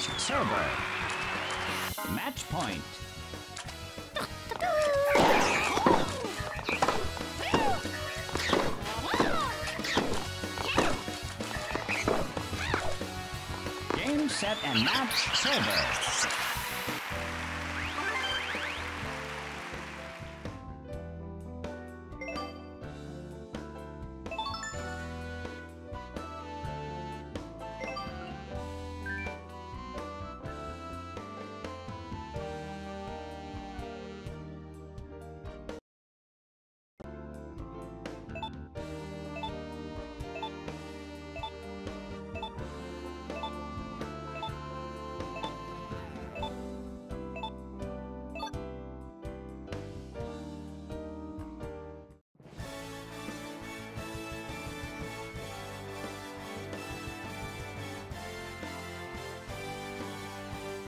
server. Match point. Game, set, and match server.